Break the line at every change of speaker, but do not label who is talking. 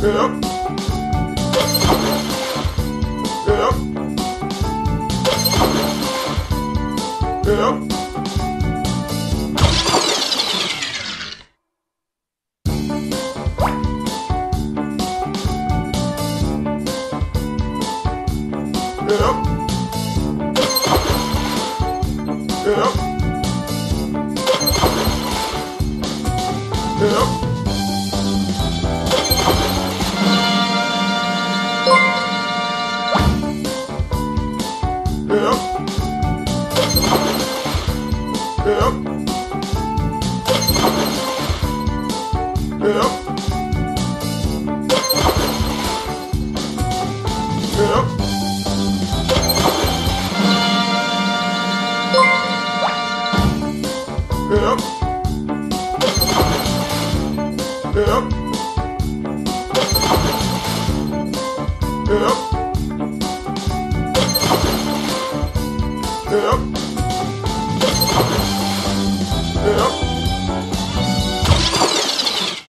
Yep. Yep. Yep.